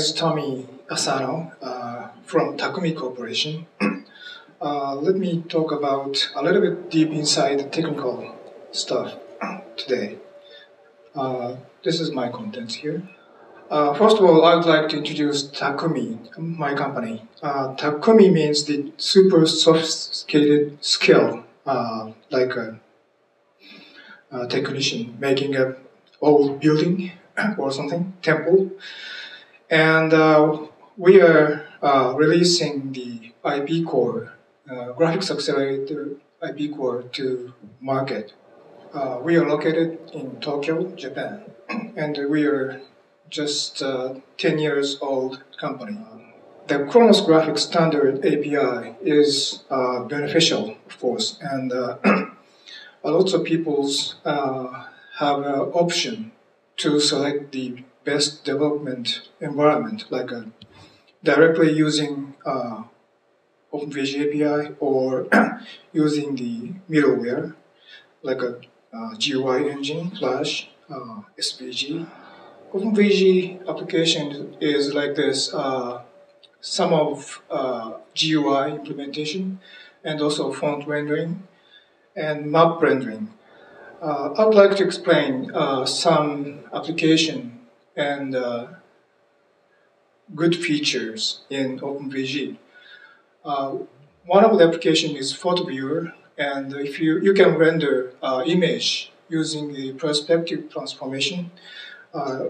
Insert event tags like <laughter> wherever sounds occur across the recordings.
is Tommy Asano uh, from Takumi Corporation. <clears throat> uh, let me talk about a little bit deep inside the technical stuff <clears throat> today. Uh, this is my content here. Uh, first of all, I would like to introduce Takumi, my company. Uh, Takumi means the super sophisticated skill, like a, a technician making a old building <clears throat> or something, temple. And uh, we are uh, releasing the IP core, uh, graphics accelerator IP core to market. Uh, we are located in Tokyo, Japan, <clears throat> and we are just uh, 10 years old company. The Khronos Graphics Standard API is uh, beneficial, of course, and <clears throat> a lot of people have an option to select the best development environment, like a, uh, directly using uh, OpenVG API or <clears throat> using the middleware, like a uh, GUI engine, Flash, uh, SVG. OpenVG application is like this, uh, some of uh, GUI implementation and also font rendering and map rendering. Uh, I would like to explain uh, some application and uh, good features in OpenVG. Uh, one of the application is photo viewer, and if you, you can render uh, image using the perspective transformation, uh,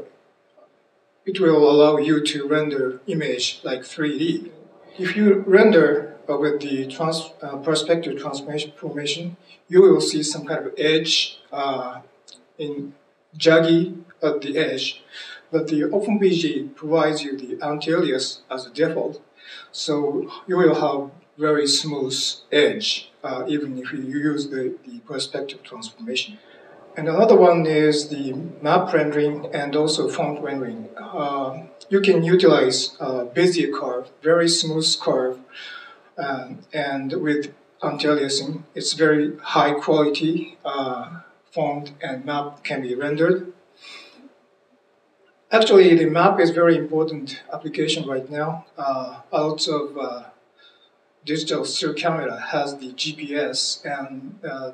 it will allow you to render image like 3D. If you render with the trans, perspective transformation, you will see some kind of edge uh, in jaggy at the edge. But the OpenVG provides you the anti-alias as a default. So you will have very smooth edge, uh, even if you use the, the perspective transformation. And another one is the map rendering and also font rendering. Uh, you can utilize Bezier curve, very smooth curve, uh, and with anti-aliasing. It's very high quality uh, font and map can be rendered. Actually, the map is very important application right now. Uh, a lot of uh, digital still camera has the GPS and uh,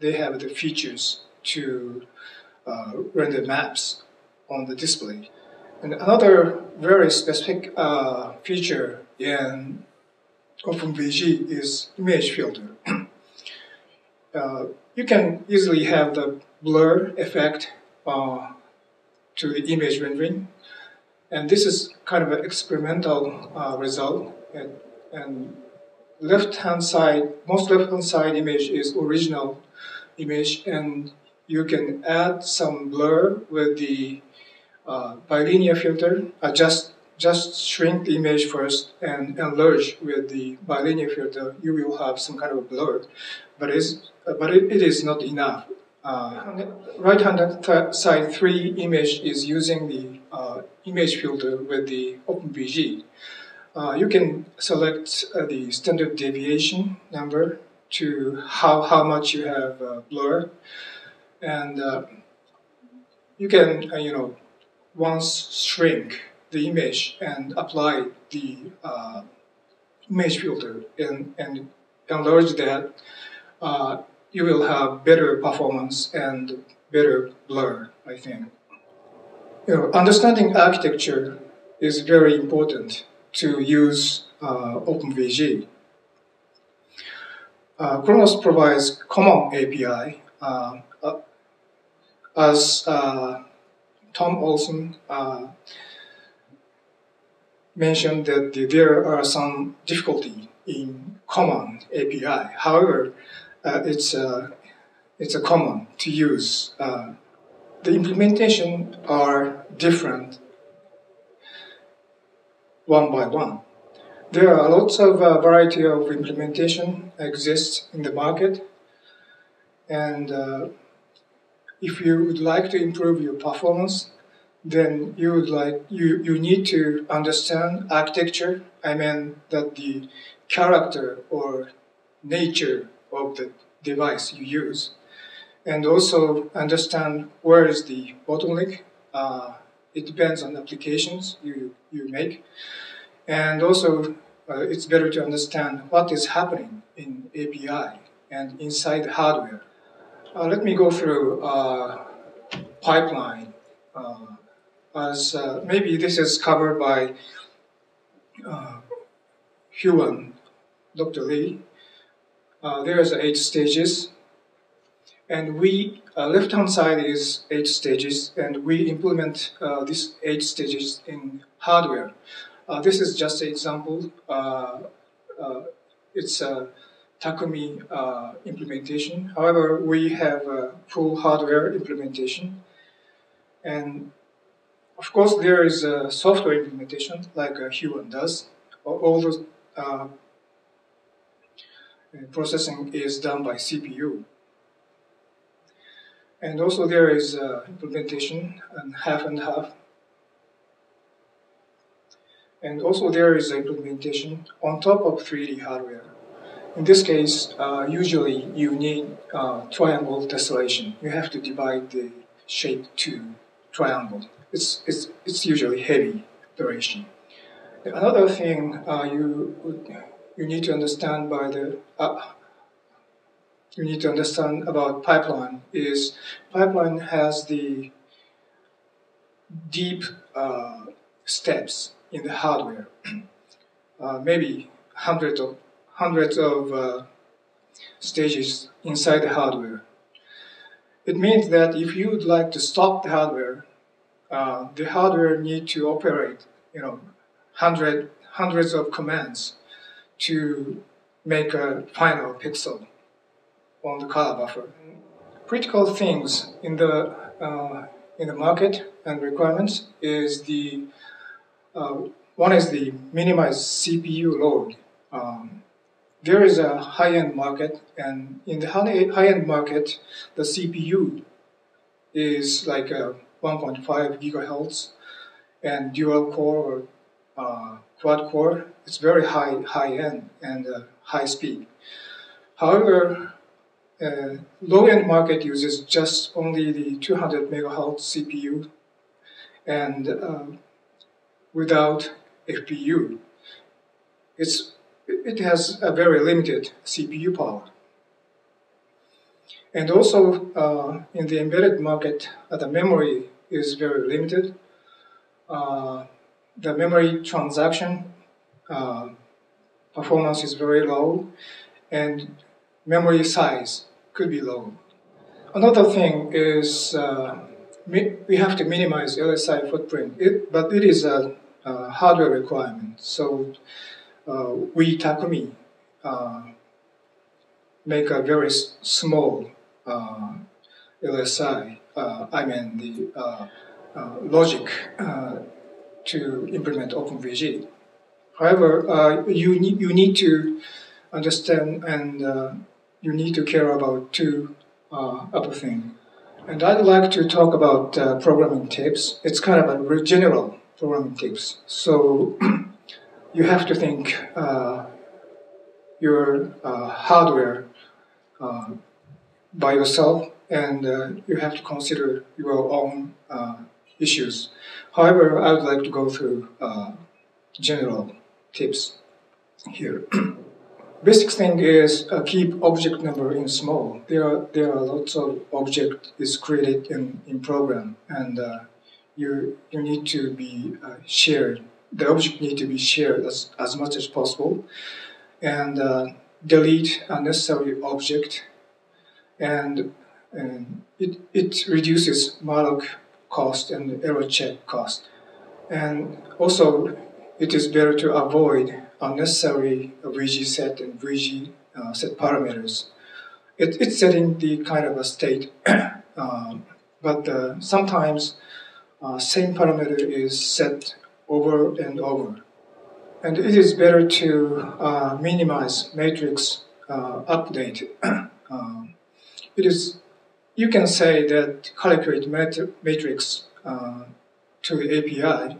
they have the features to uh, render maps on the display. And another very specific uh, feature in OpenVG is image filter. <clears throat> uh, you can easily have the blur effect uh, to the image rendering. And this is kind of an experimental uh, result. And, and left-hand side, most left-hand side image is original image, and you can add some blur with the uh, bilinear filter, adjust just shrink the image first and enlarge with the bilinear filter, you will have some kind of blur. But, it's, but it, it is not enough. Uh, right hand side 3 image is using the uh, image filter with the OpenVG. Uh, you can select uh, the standard deviation number to how, how much you have uh, blur. And you can, you know, once shrink the image and apply the image filter and, and enlarge that, you will have better performance and better blur, I think. You know, understanding architecture is very important to use uh, OpenVG. Uh, Khronos provides common API. Uh, uh, as uh, Tom Olson uh, mentioned that there are some difficulty in common API. However, uh, it's, uh, it's a common to use. Uh, the implementation are different one by one. There are lots of uh, variety of implementation exists in the market, and uh, if you would like to improve your performance, then you would like you you need to understand architecture. I mean that the character or nature of the device you use, and also understand where is the bottleneck uh, it depends on applications you, you make. And also, uh, it's better to understand what is happening in API and inside the hardware. Uh, let me go through uh, pipeline. Uh, as uh, maybe this is covered by uh, Huan, Dr. Lee. Uh, there's eight stages, and we left hand side is eight stages, and we implement these eight stages in hardware. this is just an example. it's a Takumi uh, implementation. However, we have a full hardware implementation. And of course, there is a software implementation like uh, Huan does. All the uh, processing is done by CPU. And also there is uh, implementation and half and half. And also there is implementation on top of 3D hardware. In this case, uh, usually you need uh, triangle tessellation. You have to divide the shape to triangle. It's, it's, it's usually heavy operation. Another thing uh, you, you need to understand by the uh, you need to understand about pipeline is pipeline has the deep uh, steps in the hardware, <clears throat> uh, maybe hundreds of hundreds of uh, stages inside the hardware. It means that if you would like to stop the hardware, uh, the hardware need to operate, you know, hundred, hundreds of commands to make a final pixel on the color buffer. Critical things in the uh, in the market and requirements is the uh, one is the minimized CPU load. Um, there is a high-end market, and in the high-end market, the CPU is like a 1.5 gigahertz and dual core or uh, quad core. It's very high, high-end and uh, high speed. However, uh, low-end market uses just only the 200 megahertz CPU and uh, without FPU. It's it has a very limited CPU power. And also, uh, in the embedded market, uh, the memory is very limited. Uh, the memory transaction uh, performance is very low, and memory size could be low. Another thing is uh, we have to minimize LSI footprint, it, but it is a, a hardware requirement. So uh, we Takumi uh, make a very small uh, LSI, I mean the logic to implement OpenVG. However, you, need, you need to understand and you need to care about two other things. And I'd like to talk about uh, programming tips. It's kind of a general programming tips. So <clears throat> you have to think uh, your uh, hardware uh, by yourself and uh, you have to consider your own uh, issues. However, I would like to go through uh, general tips here. <clears throat> Basic thing is keep object number in small. There are, there are lots of object is created in, in program and you, you need to be shared the object need to be shared as, as much as possible and uh, delete unnecessary object and, and it, it reduces malloc cost and error check cost and also it is better to avoid unnecessary VG set and VG uh, set parameters. It, it's setting the kind of a state, <clears throat> um, but uh, sometimes uh, same parameter is set over and over. And it is better to uh, minimize matrix uh, update. <clears throat> Um, it is, you can say that calculate mat matrix uh, to the API,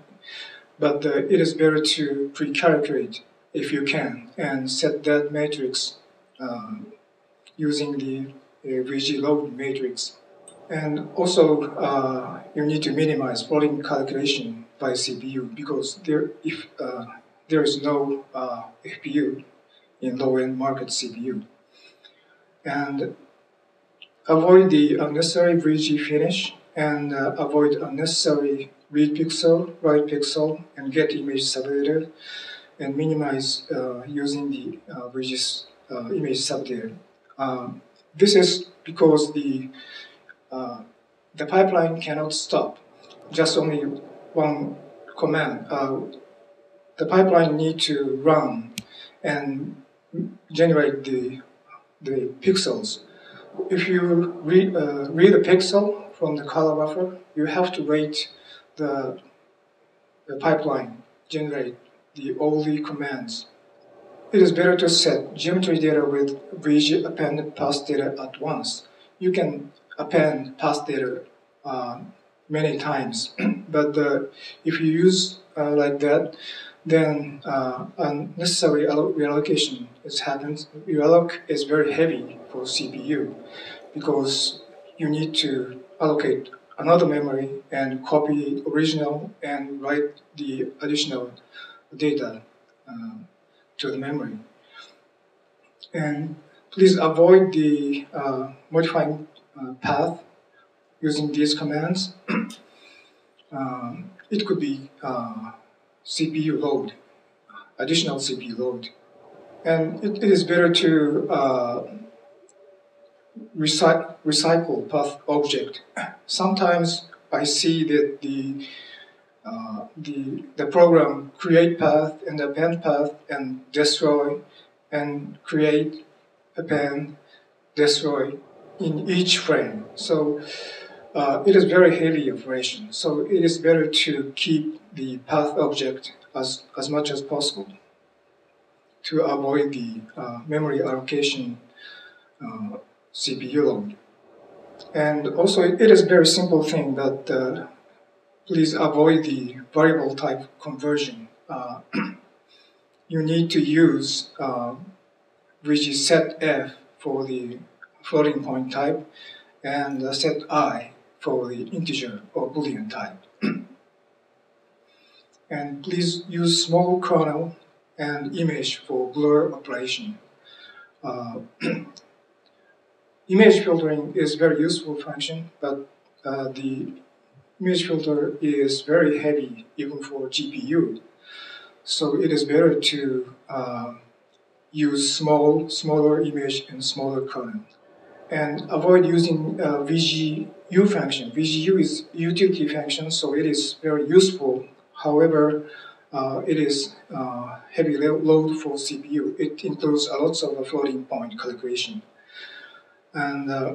but uh, it is better to pre-calculate if you can and set that matrix um, using the VG load matrix. And also, uh, you need to minimize floating calculation by CPU because there, if uh, there is no uh, FPU in low-end market CPU. And avoid the unnecessary VG finish and uh, avoid unnecessary read pixel, write pixel, and get image subdata, and minimize uh, using the uh, VG uh, image subdata. Um, this is because the uh, the pipeline cannot stop. Just only one command. Uh, the pipeline need to run and generate the the pixels. If you read uh, read a pixel from the color buffer, you have to wait the the pipeline generate the all the commands it is better to set geometry data with VG append path data at once. You can append path data uh, many times, <clears throat> but uh, if you use uh, like that, then uh, unnecessary reallocation is happens. Realloc is very heavy for CPU because you need to allocate another memory and copy original and write the additional data. Uh, to the memory. And please avoid the uh, modifying uh, path using these commands. <clears throat> um, it could be uh, CPU load, additional CPU load. And it, it is better to uh, recycle, recycle path object. Sometimes I see that the uh, the, the program create path and append path and destroy and create, append, destroy in each frame. So uh, it is very heavy operation. So it is better to keep the path object as, as much as possible to avoid the uh, memory allocation uh, CPU load. And also it is a very simple thing that uh, please avoid the variable type conversion. Uh, <clears throat> you need to use which is set f for the floating point type and set i for the integer or boolean type. <clears throat> and please use small kernel and image for blur operation. Uh, <clears throat> image filtering is very useful function, but uh, the image filter is very heavy even for GPU. So it is better to uh, use small, smaller image and smaller kernel. And avoid using uh, VGU function. VGU is utility function, so it is very useful. However, uh, it is uh, heavy load for CPU. It includes a lot of floating point calculation. And uh,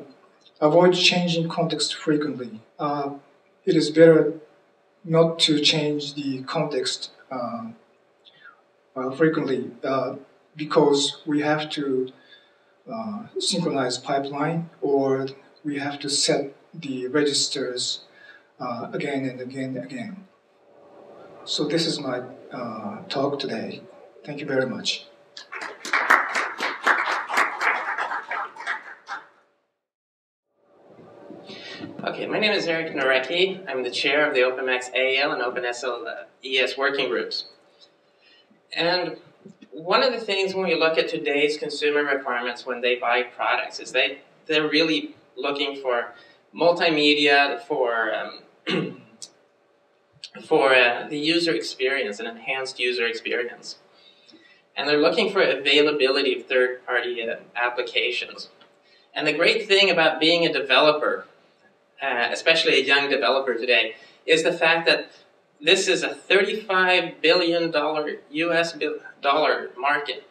avoid changing context frequently. Uh, it is better not to change the context uh, uh, frequently because we have to uh, synchronize pipeline or we have to set the registers uh, again and again and again. So this is my uh, talk today. Thank you very much. Okay, my name is Erik Noreke. I'm the chair of the OpenMax AL and OpenSL ES working groups. And one of the things when we look at today's consumer requirements when they buy products is they, they're really looking for multimedia, for, um, <clears throat> for uh, the user experience, an enhanced user experience. And they're looking for availability of third-party uh, applications. And the great thing about being a developer uh, especially a young developer today, is the fact that this is a $35 billion US dollar market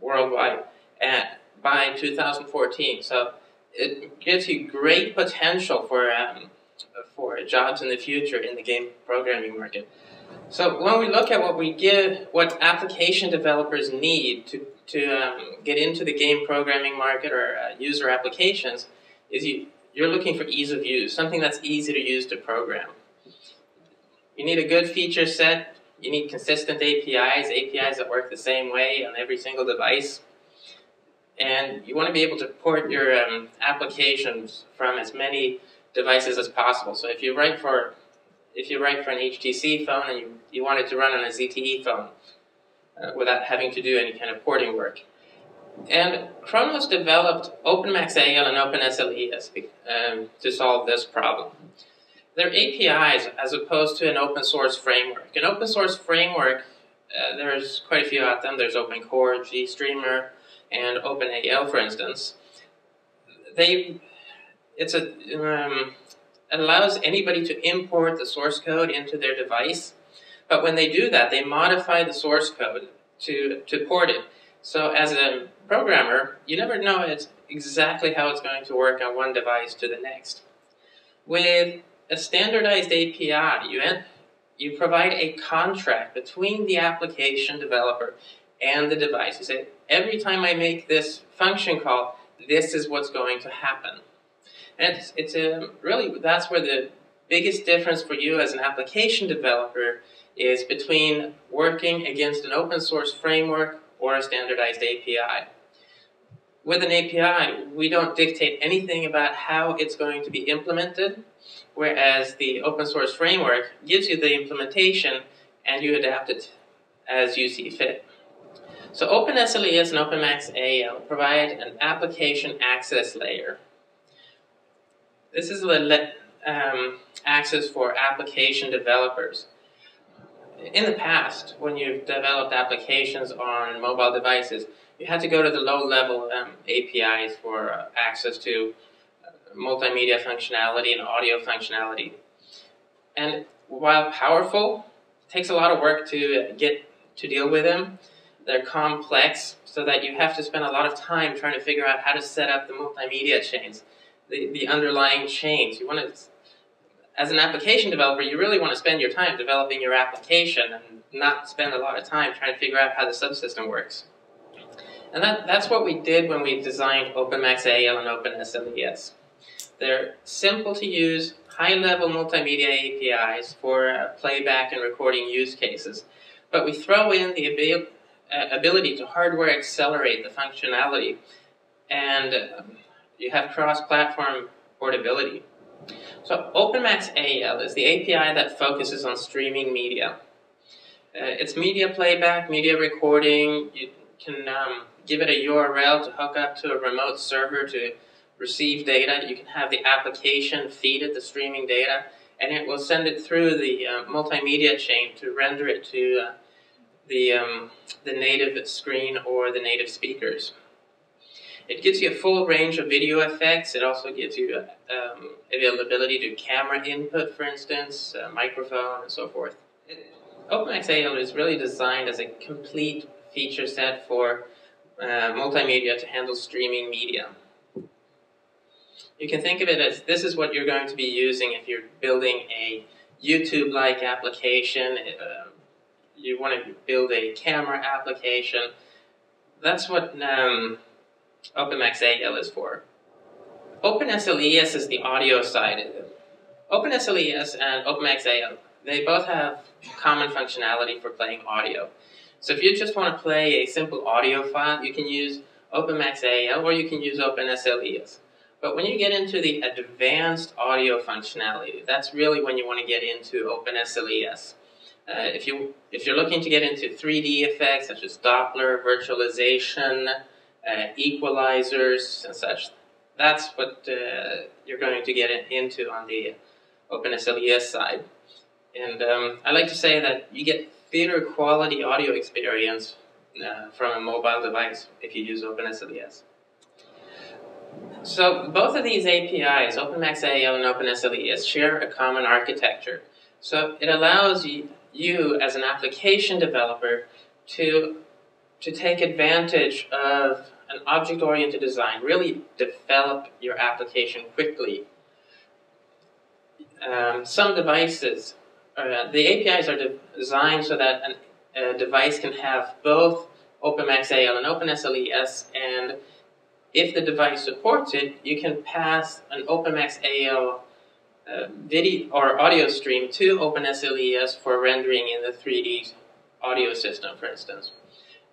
worldwide at, by 2014. So it gives you great potential for, um, for jobs in the future in the game programming market. So when we look at what we give, what application developers need to, to um, get into the game programming market or uh, user applications, is you, you're looking for ease of use, something that's easy to use to program. You need a good feature set. You need consistent APIs, APIs that work the same way on every single device. And you want to be able to port your um, applications from as many devices as possible. So if you write for if you write for an HTC phone and you, you want it to run on a ZTE phone uh, without having to do any kind of porting work. And Khronos developed OpenMax AL and OpenSLES um, to solve this problem. They're APIs as opposed to an open source framework. An open source framework, uh, there's quite a few out there. There's OpenCore, GStreamer, and OpenAL, for instance. They, it's a, um, allows anybody to import the source code into their device. But when they do that, they modify the source code to, to port it. So as a programmer, you never know exactly how it's going to work on one device to the next. With a standardized API, you, you provide a contract between the application developer and the device. You say, every time I make this function call, this is what's going to happen. And it's, it's a, really, that's where the biggest difference for you as an application developer is between working against an open source framework or a standardized API. With an API, we don't dictate anything about how it's going to be implemented, whereas the open source framework gives you the implementation and you adapt it as you see fit. So OpenSLES and OpenMax AL provide an application access layer. This is the um, access for application developers. In the past, when you've developed applications on mobile devices, you had to go to the low-level um, APIs for uh, access to multimedia functionality and audio functionality. And while powerful, it takes a lot of work to get to deal with them. They're complex, so that you have to spend a lot of time trying to figure out how to set up the multimedia chains, the, the underlying chains. You want to, as an application developer, you really want to spend your time developing your application and not spend a lot of time trying to figure out how the subsystem works. And that, that's what we did when we designed OpenMax AL and OpenSLES. They're simple to use, high-level multimedia APIs for uh, playback and recording use cases. But we throw in the uh, ability to hardware accelerate the functionality, and um, you have cross-platform portability. So OpenMax AL is the API that focuses on streaming media. Uh, it's media playback, media recording. You can um, give it a URL to hook up to a remote server to receive data. You can have the application feed it the streaming data, and it will send it through the uh, multimedia chain to render it to uh, the, um, the native screen or the native speakers. It gives you a full range of video effects. It also gives you um, availability to camera input, for instance, microphone, and so forth. OpenMax AL is really designed as a complete feature set for uh, multimedia to handle streaming media. You can think of it as this is what you're going to be using if you're building a YouTube-like application. Uh, you want to build a camera application. That's what um, OpenMax AL is for. OpenSLES is the audio side. OpenSLES and OpenMax AL, they both have common functionality for playing audio. So if you just want to play a simple audio file, you can use OpenMax AL or you can use OpenSLES. But when you get into the advanced audio functionality, that's really when you want to get into OpenSLES. Uh, if, you, if you're looking to get into 3D effects such as Doppler, virtualization, uh, equalizers, and such, that's what uh, you're going to get into on the OpenSLES side. And um, I like to say that you get theater quality audio experience uh, from a mobile device if you use OpenSLES. So both of these APIs, OpenMax AL and OpenSLES, share a common architecture. So it allows you, you as an application developer to, to take advantage of an object-oriented design, really develop your application quickly. Um, some devices, uh, the APIs are de designed so that an, a device can have both OpenMax AL and OpenSLES and if the device supports it, you can pass an OpenMax AL uh, video or audio stream to OpenSLES for rendering in the 3D audio system, for instance.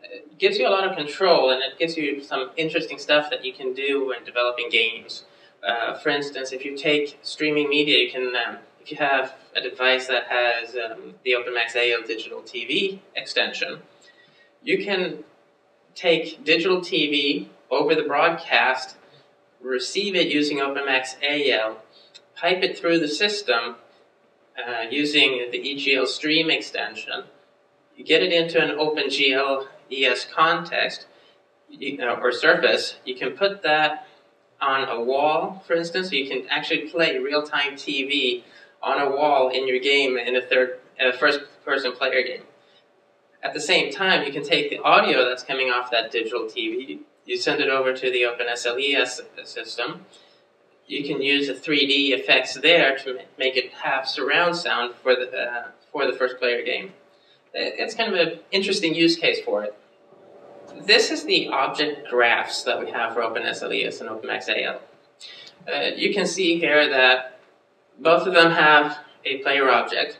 It gives you a lot of control and it gives you some interesting stuff that you can do when developing games. Uh, for instance, if you take streaming media, you can, um, if you have a device that has um, the OpenMax AL digital TV extension, you can take digital TV over the broadcast, receive it using OpenMax AL, pipe it through the system uh, using the EGL stream extension, you get it into an OpenGL ES context you, or surface, you can put that on a wall, for instance, you can actually play real-time TV on a wall in your game in a third, a first-person player game. At the same time, you can take the audio that's coming off that digital TV, you send it over to the OpenSLES system. You can use the 3D effects there to make it have surround sound for the uh, for the first player game. It's kind of an interesting use case for it. This is the object graphs that we have for OpenSLES and OpenMax AL. Uh, you can see here that both of them have a player object.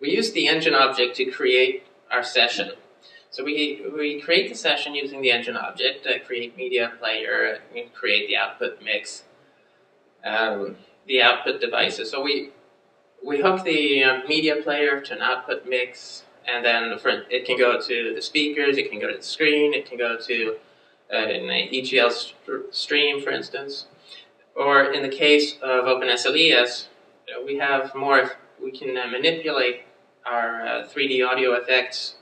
We use the engine object to create our session. So we, we create the session using the engine object, uh, create media player, create the output mix, um, the output devices. So we, we hook the uh, media player to an output mix, and then for, it can go to the speakers, it can go to the screen, it can go to uh, an EGL st stream, for instance. Or in the case of OpenSLES, we have more, we can uh, manipulate our 3D uh, audio effects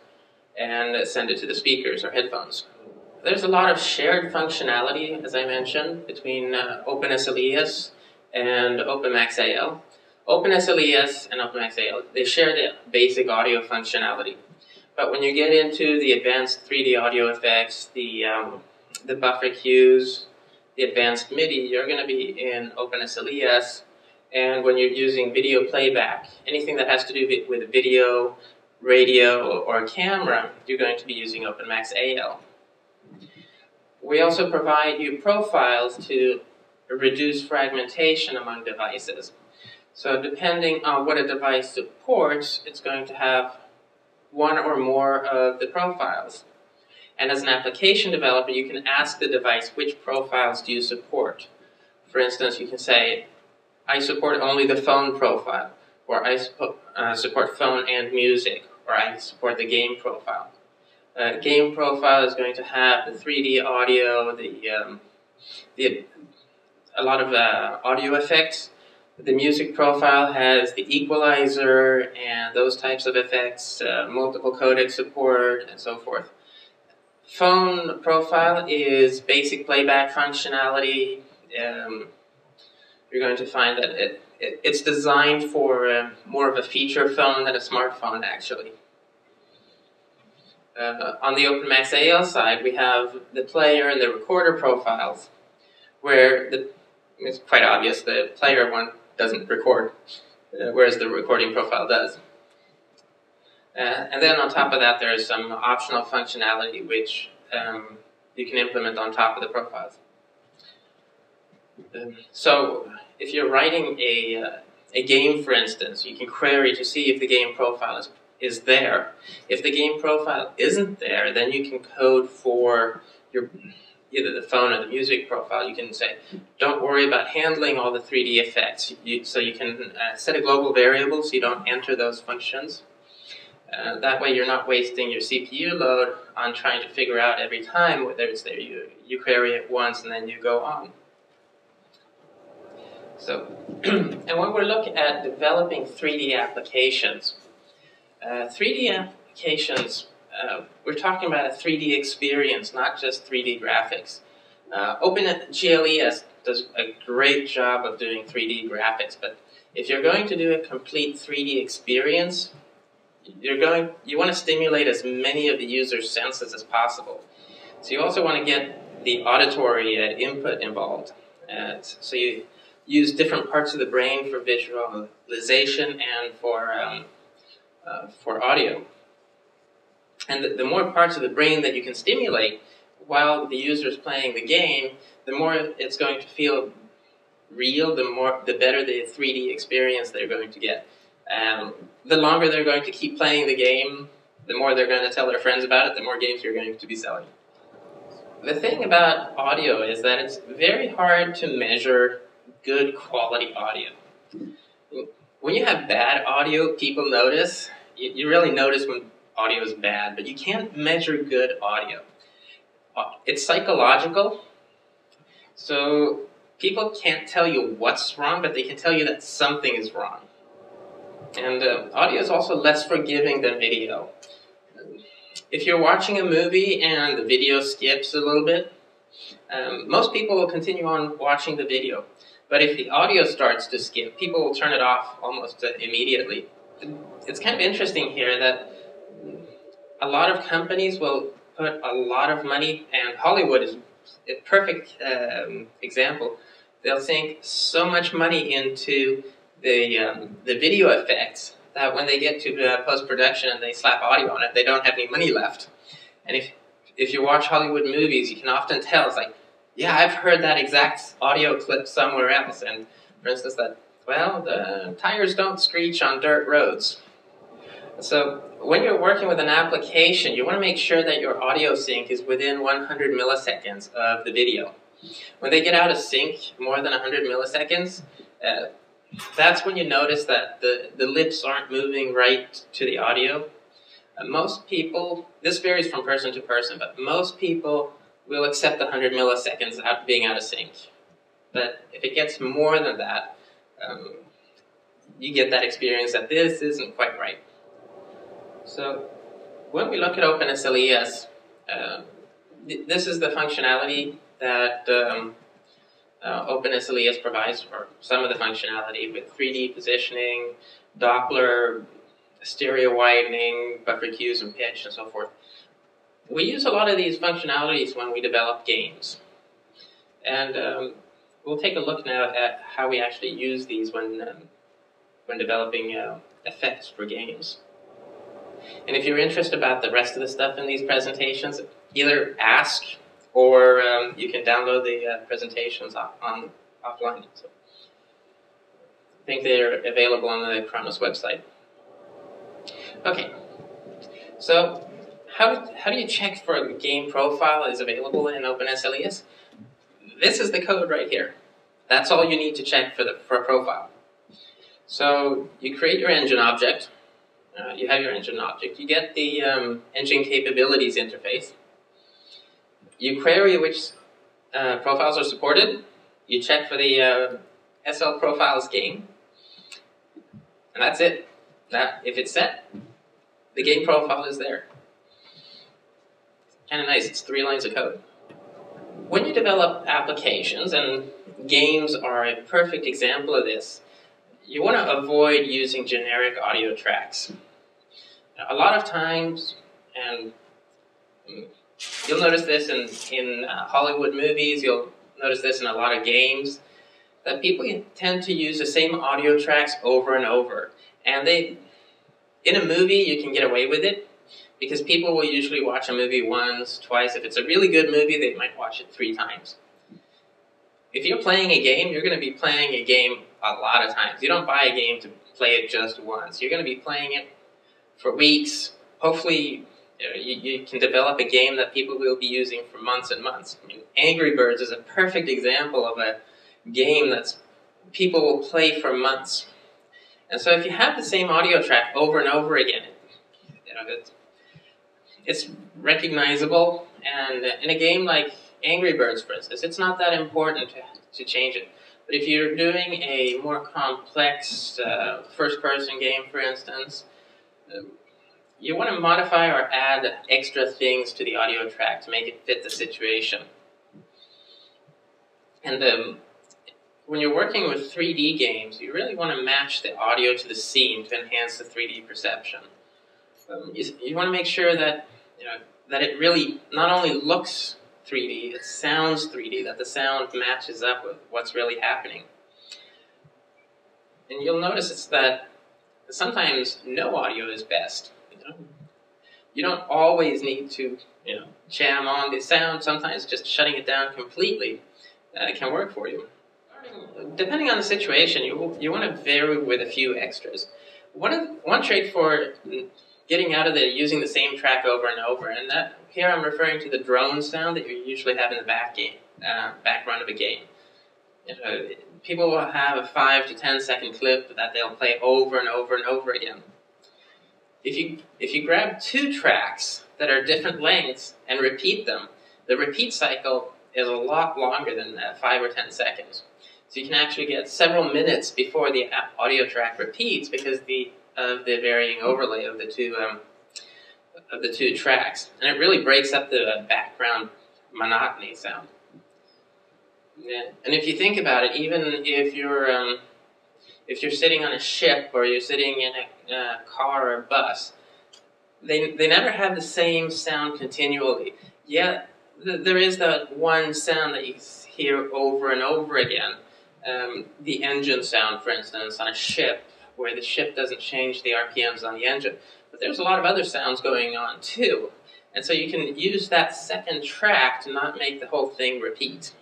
and send it to the speakers or headphones. There's a lot of shared functionality, as I mentioned, between uh, OpenSLES and OpenMax AL. OpenSLES and OpenMax AL, they share the basic audio functionality. But when you get into the advanced 3D audio effects, the, um, the buffer cues, the advanced MIDI, you're going to be in OpenSLES. And when you're using video playback, anything that has to do with video, radio, or camera, you're going to be using OpenMax AL. We also provide you profiles to reduce fragmentation among devices. So depending on what a device supports, it's going to have one or more of the profiles. And as an application developer, you can ask the device which profiles do you support. For instance, you can say, I support only the phone profile, or I uh, support phone and music, or I support the game profile. Uh, game profile is going to have the 3D audio, the, um, the a lot of uh, audio effects. The music profile has the equalizer and those types of effects, uh, multiple codec support, and so forth. Phone profile is basic playback functionality. Um, you're going to find that it it's designed for uh, more of a feature phone than a smartphone, actually. Uh, on the OpenMax AL side, we have the player and the recorder profiles, where the, it's quite obvious the player one doesn't record, uh, whereas the recording profile does. Uh, and then on top of that, there's some optional functionality which um, you can implement on top of the profiles. Um, so if you're writing a, uh, a game, for instance, you can query to see if the game profile is, is there. If the game profile isn't there, then you can code for your either the phone or the music profile. You can say, don't worry about handling all the 3D effects. You, so you can uh, set a global variable so you don't enter those functions. Uh, that way you're not wasting your CPU load on trying to figure out every time whether it's there. You, you query it once and then you go on. So, <clears throat> and when we're looking at developing 3D applications, uh, 3D applications, uh, we're talking about a 3D experience, not just 3D graphics. Uh, OpenGLES does a great job of doing 3D graphics, but if you're going to do a complete 3D experience, you're going, you want to stimulate as many of the user's senses as possible. So you also want to get the auditory uh, input involved. Uh, so you use different parts of the brain for visualization and for, um, uh, for audio. And the, the, more parts of the brain that you can stimulate while the user is playing the game, the more it's going to feel real, the more the better the 3D experience they're going to get. Um, the longer they're going to keep playing the game, the more they're going to tell their friends about it, the more games you're going to be selling. The thing about audio is that it's very hard to measure good quality audio. When you have bad audio, people notice. You, you really notice when audio is bad, but you can't measure good audio. Uh, it's psychological, so people can't tell you what's wrong, but they can tell you that something is wrong. And uh, audio is also less forgiving than video. If you're watching a movie and the video skips a little bit, um, most people will continue on watching the video. But if the audio starts to skip, people will turn it off almost immediately. It's kind of interesting here that a lot of companies will put a lot of money, and Hollywood is a perfect um, example. They'll sink so much money into the um, the video effects that when they get to uh, post production and they slap audio on it, they don't have any money left. And if if you watch Hollywood movies, you can often tell it's like, yeah, I've heard that exact audio clip somewhere else. And for instance, that well, the tires don't screech on dirt roads. So when you're working with an application, you want to make sure that your audio sync is within 100 milliseconds of the video. When they get out of sync more than 100 milliseconds, uh, that's when you notice that the, the lips aren't moving right to the audio. Uh, most people, this varies from person to person, but most people will accept 100 milliseconds out, being out of sync. But if it gets more than that, um, you get that experience that this isn't quite right. So when we look at OpenSLES, uh, th this is the functionality that um, uh, OpenSLES provides for some of the functionality with 3D positioning, Doppler, stereo widening, buffer cues and pitch, and so forth. We use a lot of these functionalities when we develop games. And um, we'll take a look now at how we actually use these when, um, when developing uh, effects for games. And if you're interested about the rest of the stuff in these presentations, either ask or um, you can download the uh, presentations off, on offline. So I think they're available on the Khronos website. Okay, so how, how do you check for a game profile is available in OpenSLES? This is the code right here. That's all you need to check for, the, for a profile. So you create your engine object. Uh, you have your engine object. You get the um, engine capabilities interface. You query which uh, profiles are supported. You check for the uh, SL profiles game. And that's it. That, if it's set, the game profile is there. Kind of nice. It's three lines of code. When you develop applications, and games are a perfect example of this, you want to avoid using generic audio tracks. A lot of times, and You'll notice this in, in uh, Hollywood movies, you'll notice this in a lot of games, that people tend to use the same audio tracks over and over. And they, in a movie, you can get away with it because people will usually watch a movie once, twice. If it's a really good movie, they might watch it three times. If you're playing a game, you're going to be playing a game a lot of times. You don't buy a game to play it just once. You're going to be playing it for weeks, hopefully you, you, can develop a game that people will be using for months and months. I mean, Angry Birds is a perfect example of a game that people will play for months. And so if you have the same audio track over and over again, you know, it's, recognizable. And in a game like Angry Birds, for instance, it's not that important to, to change it. But if you're doing a more complex uh, first-person game, for instance, you want to modify or add extra things to the audio track to make it fit the situation. And um, when you're working with 3D games, you really want to match the audio to the scene to enhance the 3D perception. Um, you, you want to make sure that you know that it really not only looks 3D, it sounds 3D, that the sound matches up with what's really happening. And you'll notice it's that sometimes no audio is best you don't always need to, you know, jam on the sound. Sometimes just shutting it down completely uh, can work for you. Depending on the situation, you you want to vary with a few extras. One of, one trick for getting out of the using the same track over and over, and that here I'm referring to the drone sound that you usually have in the back game, uh, background of a game. You know, people will have a five to ten second clip that they'll play over and over and over again. If you if you grab two tracks that are different lengths and repeat them, the repeat cycle is a lot longer than that, five or ten seconds. So you can actually get several minutes before the audio track repeats because the of the varying overlay of the two um, of the two tracks, and it really breaks up the background monotony sound. Yeah. And if you think about it, even if you're um, if you're sitting on a ship or you're sitting in a uh, car or bus, they they never have the same sound continually. Yet th- there is that one sound that you hear over and over again. Um, the engine sound, for instance, on a ship, where the ship doesn't change the RPMs on the engine. But there's a lot of other sounds going on too. And so you can use that second track to not make the whole thing repeat.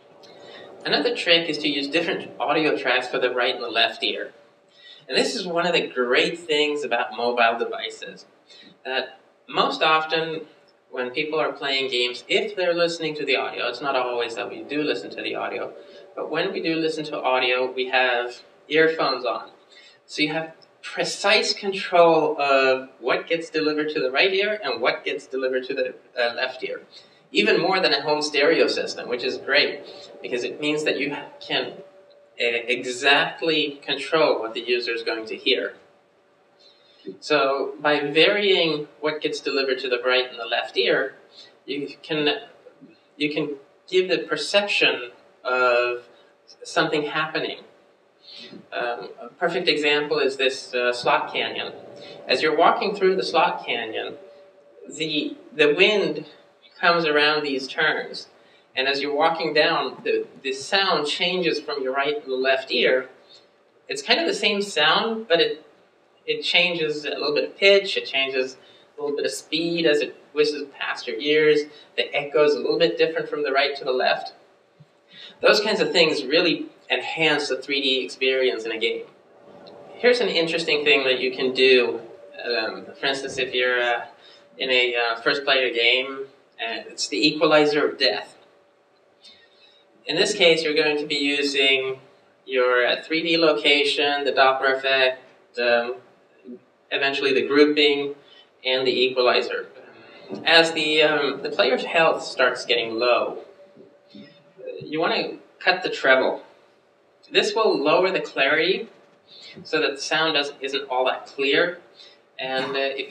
Another trick is to use different audio tracks for the right and the left ear. And this is one of the great things about mobile devices. That most often, when people are playing games, if they're listening to the audio, it's not always that we do listen to the audio, but when we do listen to audio, we have earphones on. So you have precise control of what gets delivered to the right ear and what gets delivered to the uh, left ear even more than a home stereo system, which is great because it means that you can exactly control what the user is going to hear. So by varying what gets delivered to the right and the left ear, you can you can give the perception of something happening. Um, a perfect example is this uh, slot canyon. As you're walking through the slot canyon, the the wind comes around these turns. And as you're walking down, the, the sound changes from your right to the left ear. It's kind of the same sound, but it, it changes a little bit of pitch, it changes a little bit of speed as it whizzes past your ears. The echo is a little bit different from the right to the left. Those kinds of things really enhance the 3D experience in a game. Here's an interesting thing that you can do. Um, for instance, if you're uh, in a uh, first player game and it's the equalizer of death. In this case, you're going to be using your 3D uh, location, the Doppler effect, um, eventually the grouping, and the equalizer. As the, um, the player's health starts getting low, you want to cut the treble. This will lower the clarity so that the sound doesn't, isn't all that clear. And uh, if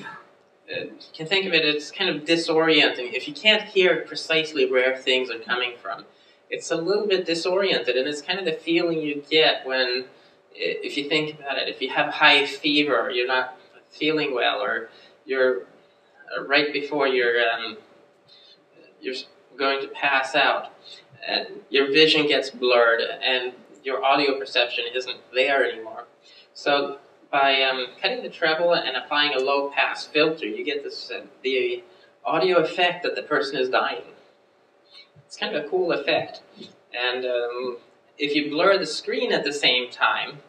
you can think of it as kind of disorienting. If you can't hear precisely where things are coming from, it's a little bit disoriented, and it's kind of the feeling you get when, if you think about it, if you have high fever, you're not feeling well, or you're uh, right before you're um, you're going to pass out, and your vision gets blurred, and your audio perception isn't there anymore. So by um, cutting the treble and applying a low pass filter, you get this uh, the audio effect that the person is dying. It's kind of a cool effect. And um, if you blur the screen at the same time,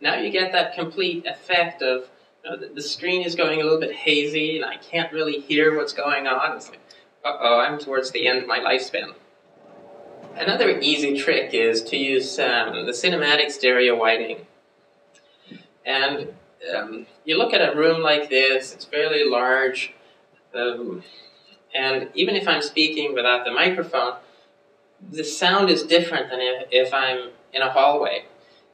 now you get that complete effect of you know, the, the, screen is going a little bit hazy and I can't really hear what's going on. It's like, uh oh, I'm towards the end of my lifespan. Another easy trick is to use um, the cinematic stereo widening. And um, you look at a room like this, it's fairly large, um, and even if I'm speaking without the microphone, the sound is different than if, if I'm in a hallway.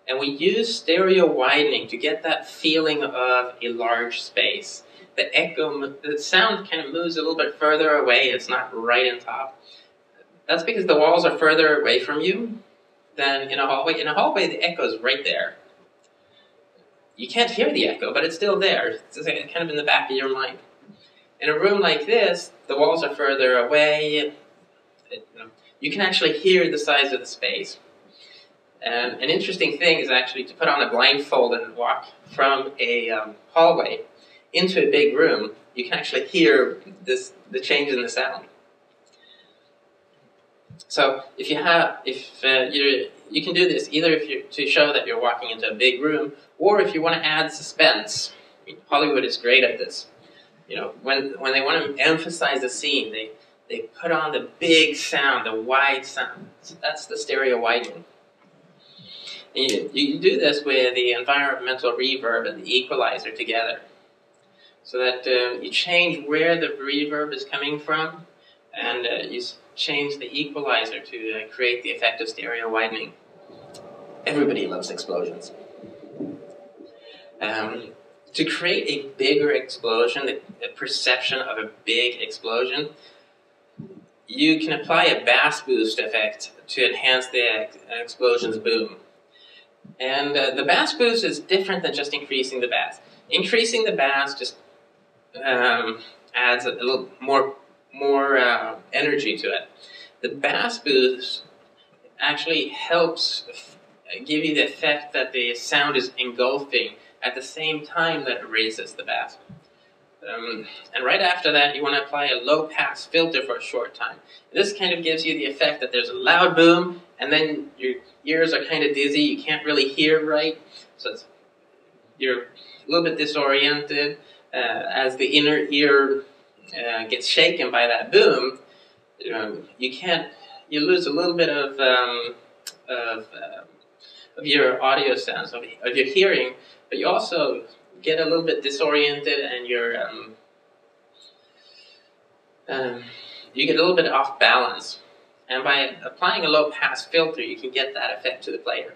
And we use stereo widening to get that feeling of a large space. The echo, the sound kind of moves a little bit further away, it's not right on top. That's because the walls are further away from you than in a hallway. In a hallway, the echo is right there you can't hear the echo, but it's still there. It's kind of in the back of your mind. In a room like this, the walls are further away. You, can actually hear the size of the space. And an interesting thing is actually to put on a blindfold and walk from a um, hallway into a big room. You can actually hear this, the change in the sound. So if you have, if uh, you you can do this either if you to show that you're walking into a big room, or if you want to add suspense. I mean, Hollywood is great at this. You know, when when they want to emphasize a scene, they they put on the big sound, the wide sound. So that's the stereo widening. And you, you do this with the environmental reverb and the equalizer together. So that uh, you change where the reverb is coming from, and uh, you change the equalizer to uh, create the effect of stereo widening. Everybody loves explosions. Um, to create a bigger explosion, the, the perception of a big explosion, you can apply a bass boost effect to enhance the ex- explosion's boom. And uh, the bass boost is different than just increasing the bass. Increasing the bass just um, adds a, little more more uh, energy to it. The bass boost actually helps give you the effect that the sound is engulfing at the same time that it raises the bass. Um, and right after that, you want to apply a low pass filter for a short time. This kind of gives you the effect that there's a loud boom, and then your ears are kind of dizzy, you can't really hear right, so you're a little bit disoriented. Uh, as the inner ear uh, gets shaken by that boom, you, you can't, you lose a little bit of, um, of, uh, of your audio sense, of, of your hearing, but you also get a little bit disoriented and you're um, um, you get a little bit off balance. And by applying a low pass filter, you can get that effect to the player.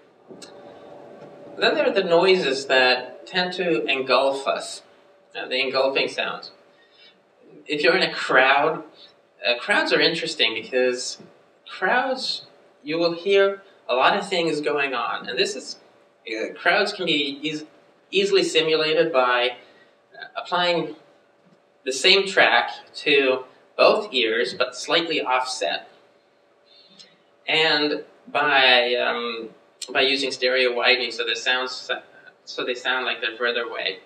Then there are the noises that tend to engulf us, uh, the engulfing sounds. If you're in a crowd, uh, crowds are interesting because crowds, you will hear a lot of things going on. And this is, uh, crowds can be easily simulated by applying the same track to both ears but slightly offset. And by, um, by using stereo widening so the sounds so they sound like they're further away.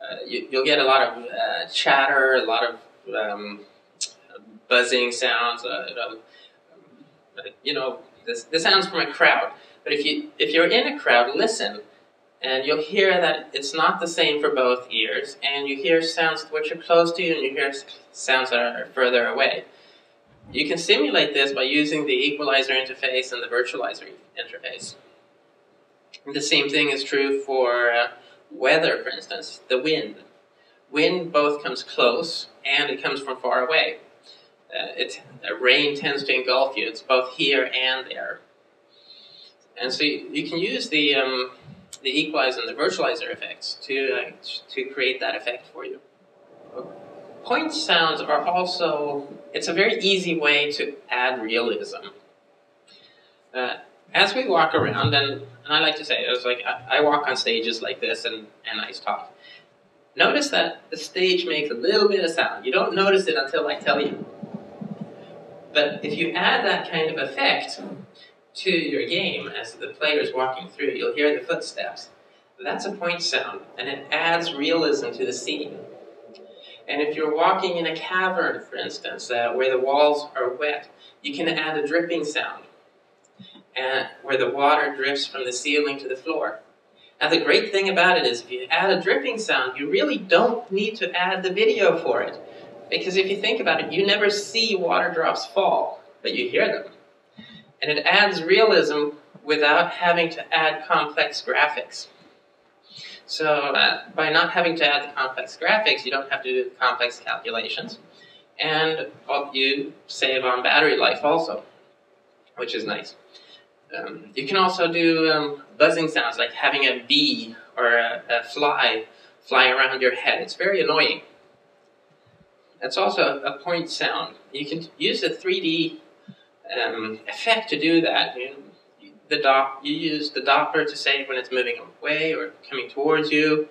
Uh, you, will get a lot of uh, chatter, a lot of um, buzzing sounds, uh, you know, this, this sounds from a crowd. But if you if you're in a crowd, listen and you'll hear that it's not the same for both ears, and you hear sounds which are close to you, and you hear sounds that are further away. You can simulate this by using the equalizer interface and the virtualizer interface. The same thing is true for uh, weather, for instance, the wind. Wind both comes close and it comes from far away. Uh, it, uh, rain tends to engulf you. It's both here and there. And so you, you can use the um, the equalizer and the virtualizer effects to, uh, to create that effect for you. Point sounds are also, it's a very easy way to add realism. Uh, as we walk around, and, and I like to say, it was like I, I walk on stages like this and, and I talk. Notice that the stage makes a little bit of sound. You don't notice it until I tell you. But if you add that kind of effect, to your game as the player is walking through. You'll hear the footsteps. That's a point sound, and it adds realism to the scene. And if you're walking in a cavern, for instance, uh, where the walls are wet, you can add a dripping sound, and where the water drips from the ceiling to the floor. Now, the great thing about it is if you add a dripping sound, you really don't need to add the video for it. Because if you think about it, you never see water drops fall, but you hear them and it adds realism without having to add complex graphics. So uh, by not having to add the complex graphics, you don't have to do complex calculations. And you save on battery life also, which is nice. Um, you can also do um, buzzing sounds like having a bee or a, a, fly fly around your head. It's very annoying. That's also a point sound. You can use a 3D um, effect to do that. You, the doc, you use the Doppler to say when it's moving away or coming towards you.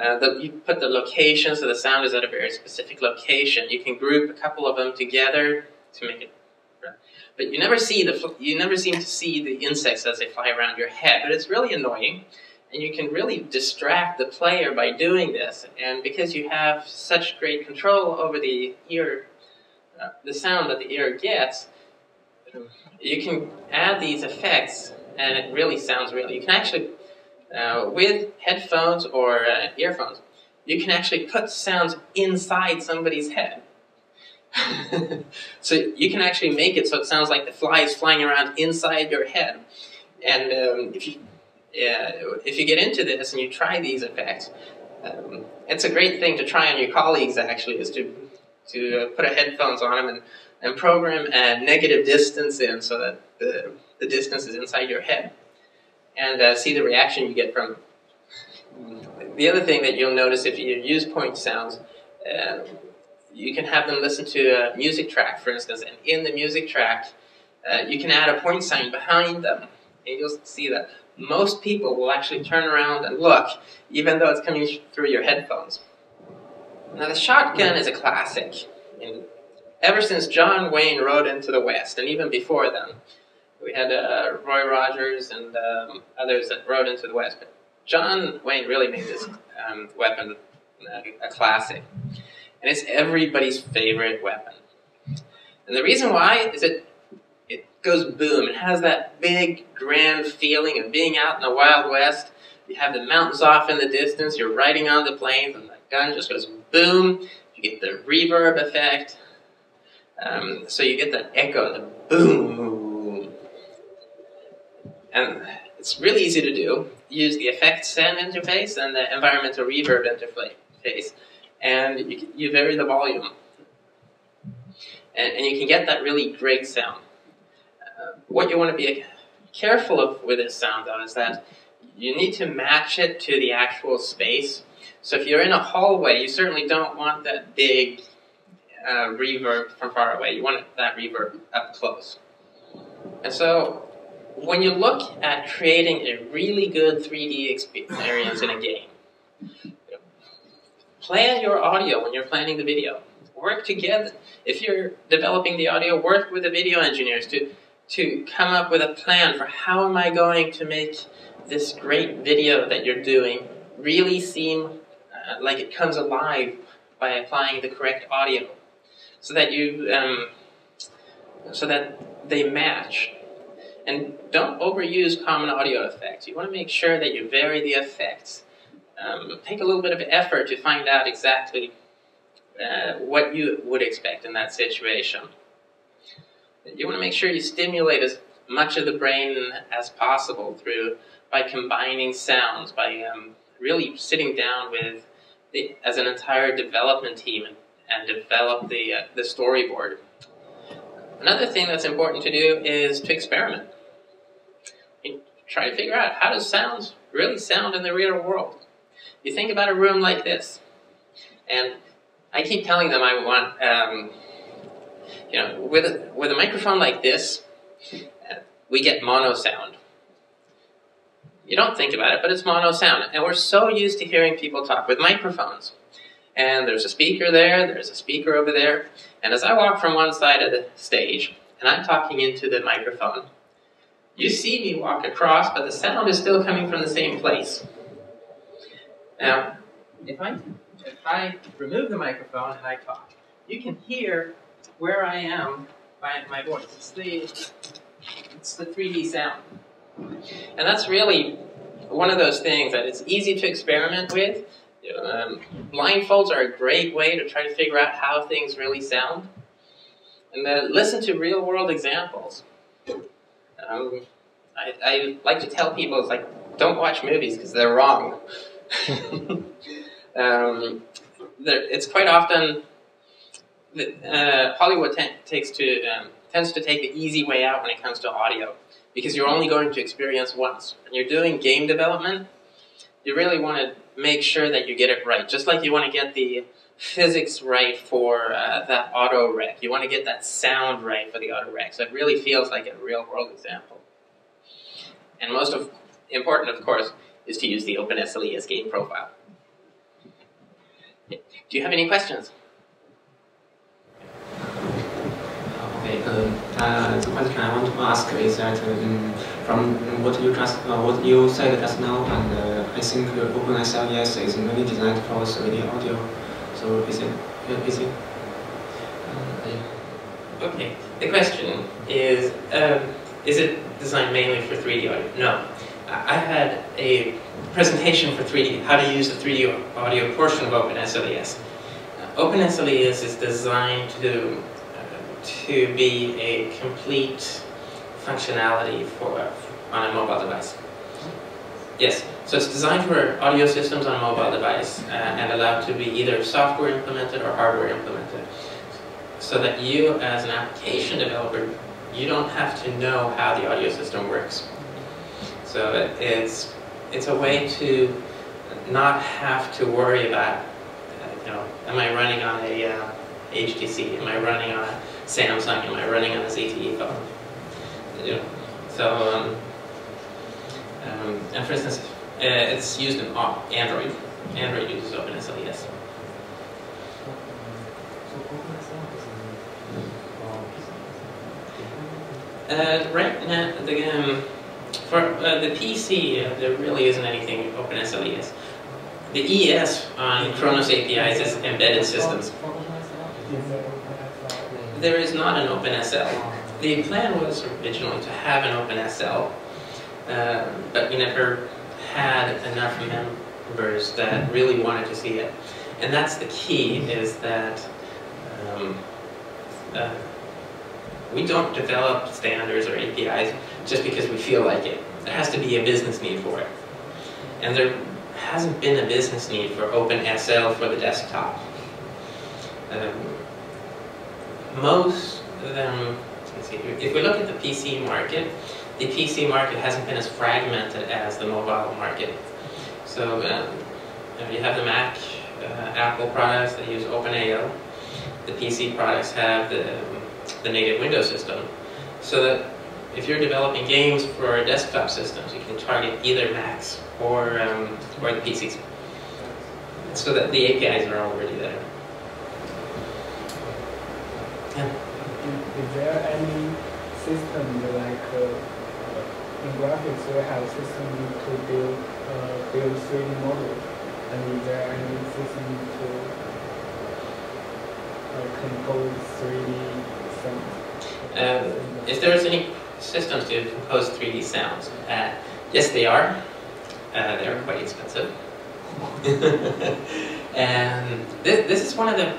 Uh, the, you put the location so the sound is at a very specific location. You can group a couple of them together to make it. But you never see the you never seem to see the insects as they fly around your head. But it's really annoying, and you can really distract the player by doing this. And because you have such great control over the ear, uh, the sound that the ear gets, you can add these effects and it really sounds real. You can actually, uh, with headphones or uh, earphones, you can actually put sounds inside somebody's head. <laughs> so you can actually make it so it sounds like the fly is flying around inside your head. And um, if you yeah, if you get into this and you try these effects, um, it's a great thing to try on your colleagues. Actually, is to to uh, put a headphones on them and, and program a negative distance in so that the, the distance is inside your head, and uh, see the reaction you get from. The other thing that you'll notice if you use point sounds, uh, you can have them listen to a music track, for instance, and in the music track, uh, you can add a point sign behind them, and you'll see that most people will actually turn around and look, even though it's coming through your headphones. Now, the shotgun is a classic. And ever since John Wayne rode into the West, and even before then, we had uh, Roy Rogers and um, others that rode into the West. But John Wayne really made this um, weapon a, a classic. And it's everybody's favorite weapon. And the reason why is it it goes boom. It has that big, grand feeling of being out in the Wild West. You have the mountains off in the distance, you're riding on the plains, and the gun just goes boom. You get the reverb effect. Um, so you get that echo, the boom. And it's really easy to do. Use the effects sound interface and the environmental reverb interface, and you, you vary the volume. And, and you can get that really great sound what you want to be careful of with this sound, though, is that you need to match it to the actual space. So if you're in a hallway, you certainly don't want that big uh, reverb from far away. You want that reverb up close. And so when you look at creating a really good 3D experience in a game, plan your audio when you're planning the video. Work together. If you're developing the audio, work with the video engineers to to come up with a plan for how am I going to make this great video that you're doing really seem uh, like it comes alive by applying the correct audio, so that you um, so that they match. And don't overuse common audio effects. You want to make sure that you vary the effects. Um, take a little bit of effort to find out exactly uh, what you would expect in that situation you want to make sure you stimulate as much of the brain as possible through by combining sounds, by um, really sitting down with the, as an entire development team and, and develop the, uh, the storyboard. Another thing that's important to do is to experiment. Try to figure out how does sounds really sound in the real world. You think about a room like this, and I keep telling them I want um, you know, with a, with a microphone like this, we get mono sound. You don't think about it, but it's mono sound. And we're so used to hearing people talk with microphones. And there's a speaker there, there's a speaker over there. And as I walk from one side of the stage, and I'm talking into the microphone, you see me walk across, but the sound is still coming from the same place. Now, if I, if I remove the microphone and I talk, you can hear where I am by my voice. It's the, it's the 3D sound. And that's really one of those things that it's easy to experiment with. Um, blindfolds are a great way to try to figure out how things really sound. And then listen to real world examples. Um, I, I, like to tell people, it's like, don't watch movies because they're wrong. <laughs> um, it's quite often uh, Hollywood takes to um, tends to take the easy way out when it comes to audio because you're only going to experience once. When you're doing game development, you really want to make sure that you get it right. Just like you want to get the physics right for uh, that auto rec, you want to get that sound right for the auto rec. So it really feels like a real world example. And most of, important, of course, is to use the OpenSL ES game profile. Do you have any questions? uh, the question I want to ask is that um, from what you just uh, what you said just now, and uh, I think OpenSL ES is really designed for 3D audio. So is it is it? Okay. The question is, um, is it designed mainly for 3D audio? No. I had a presentation for 3D, how to use the 3D audio portion of OpenSL ES. Uh, OpenSL ES is designed to to be a complete functionality for on a mobile device. Yes, so it's designed for audio systems on a mobile device uh, and allowed to be either software implemented or hardware implemented. So that you, as an application developer, you don't have to know how the audio system works. So it's, it's a way to not have to worry about, uh, you know, am I running on a uh, HTC? Am I running on a Samsung? Am I running on a ZTE phone? You know, so, um, um, and for instance, uh, it's used in Android. Android uses OpenSL ES. Uh, right now, the, um, for uh, the PC, uh, there really isn't anything OpenSL ES. The ES on Khronos APIs is embedded systems. There is not an OpenSL. The plan was originally to have an OpenSL, uh, but we never had enough members that really wanted to see it. And that's the key, is that um, uh, we don't develop standards or APIs just because we feel like it. There has to be a business need for it. And there hasn't been a business need for OpenSL for the desktop. Um, most of them, see, if we look at the PC market, the PC market hasn't been as fragmented as the mobile market. So um, you have the Mac, uh, Apple products that use OpenAL. The PC products have the, the native Windows system. So that if you're developing games for desktop systems, you can target either Macs or, um, or the PCs. So that the APIs are already there. Yeah. Is, is there any system like uh, in graphics, we have system to build uh, build 3D model, and is there any system to uh, compose 3D sounds? Um, if there's any systems to compose 3D sounds, uh, yes, they are. Uh, they're quite expensive. and <laughs> this, this is one of the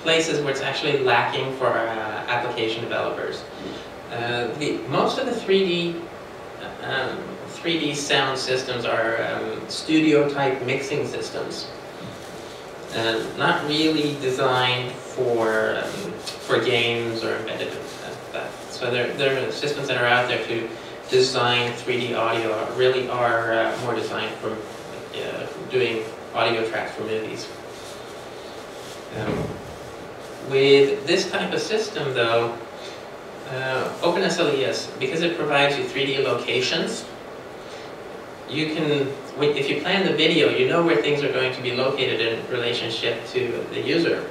places where it's actually lacking for uh, application developers. Uh, the, most of the 3D um, 3D sound systems are um, studio type mixing systems. And not really designed for um, for games or embedded that. So there, there are systems that are out there to design 3D audio really are uh, more designed for uh, doing audio tracks for movies. Um, with this type of system though, uh, OpenSLES, because it provides you 3D locations, you can, if you plan the video, you know where things are going to be located in relationship to the user.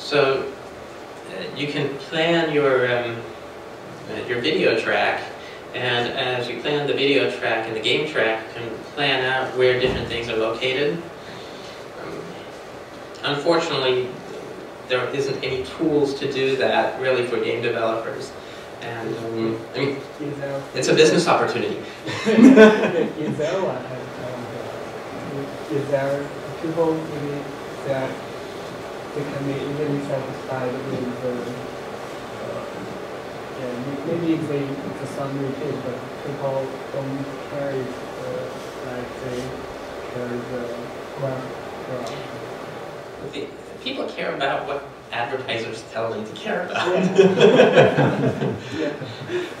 So uh, you can plan your, um, your video track, and as you plan the video track and the game track, you can plan out where different things are located. Um, unfortunately, there isn't any tools to do that really for game developers. And um, I mean, it's a business opportunity. <laughs> is there people maybe that they can be easily satisfied with the, uh, yeah, maybe they, it's a sound repeat, but people don't care if, uh, like, they care the ground. The, people care about what advertisers tell them to care about. Yeah.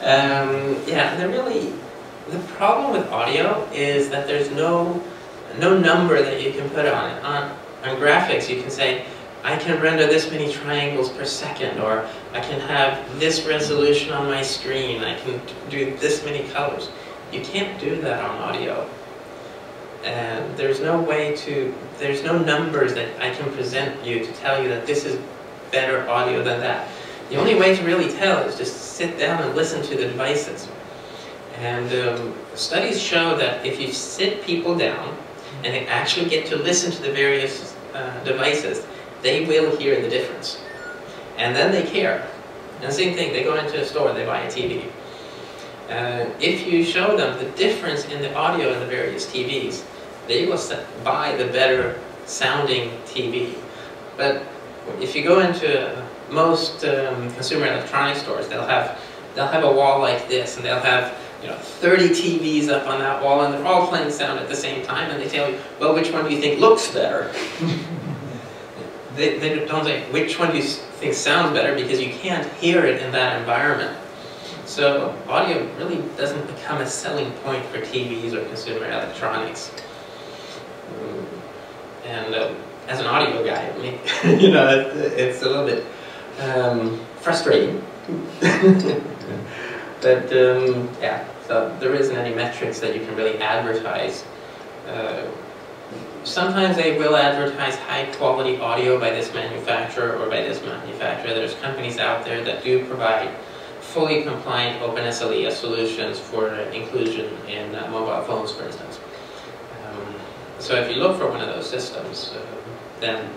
<laughs> um, yeah, they're really, the problem with audio is that there's no, no number that you can put on it. On, on graphics, you can say, I can render this many triangles per second, or I can have this resolution on my screen, I can do this many colors. You can't do that on audio. And there's no way to, there's no numbers that I can present you to tell you that this is better audio than that. The only way to really tell is just sit down and listen to the devices. And um, studies show that if you sit people down and they actually get to listen to the various uh, devices, they will hear the difference. And then they care. And the same thing, they go into a store, they buy a TV. Uh, if you show them the difference in the audio in the various TVs, they will buy the better sounding TV. But if you go into most um, consumer electronics stores, they'll have they'll have a wall like this, and they'll have you know, 30 TVs up on that wall and they're all playing sound at the same time and they tell you, well, which one do you think looks better? <laughs> they, they don't say, which one do you think sounds better because you can't hear it in that environment. So audio really doesn't become a selling point for TVs or consumer electronics. Mm. And uh, as an audio guy, <laughs> you know, it's a little bit um, frustrating. <laughs> but um, yeah, so there isn't any metrics that you can really advertise. Uh, sometimes they will advertise high quality audio by this manufacturer or by this manufacturer. There's companies out there that do provide fully compliant OpenSL ES solutions for inclusion in uh, mobile phones, for instance. Um, so if you look for one of those systems, uh, then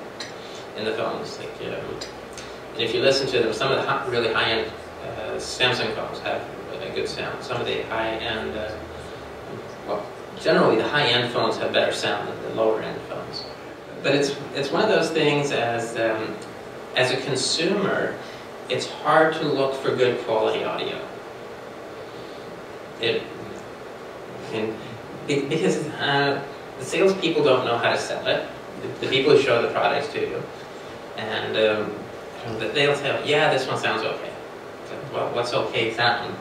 in the phones, like, and if you listen to them, some of the really high-end uh, Samsung phones have a good sound. Some of the high-end, uh, well, generally the high-end phones have better sound than the lower-end phones. But it's it's one of those things as um, as a consumer, it's hard to look for good quality audio. It and because uh, the salespeople don't know how to sell it. The, the people who show the products to you, and um, they'll tell, yeah, this one sounds okay. Well, what's okay sound?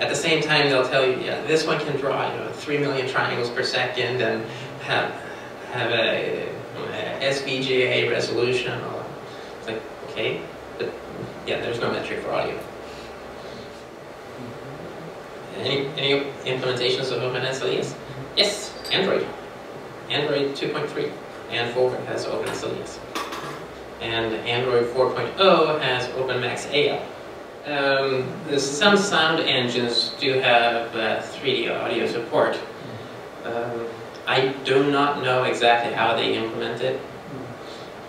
At the same time, they'll tell you, yeah, this one can draw, you know, three million triangles per second and have have a, a SVGA resolution. It's like, okay, but yeah, there's no metric for audio. Any, any implementations of OpenSL ES? Yes, Android. Android 2.3 and 4 has OpenSL ES and Android 4.0 has OpenMax AL. Um, some sound engines do have uh, 3D audio support. Um, I do not know exactly how they implement it.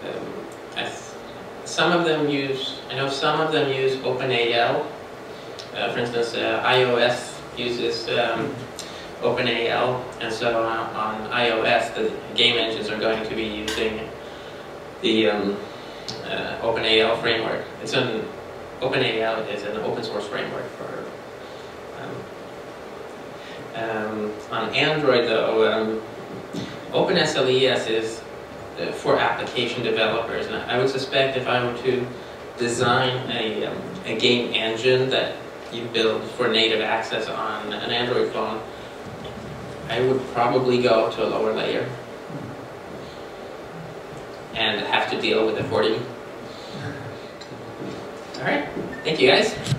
Um, some of them use, I know some of them use OpenAL. Uh, for instance, uh, iOS uses um, OpenAL, and so on, iOS, the game engines are going to be using the um, uh, OpenAL framework. It's an OpenAL is an open source framework for. Um, um, on Android, though, um, OpenSL ES is uh, for application developers, and I would suspect if I were to design a, um, a game engine that you build for native access on an Android phone, I would probably go to a lower layer and have to deal with the 40 all right. Thank you, guys.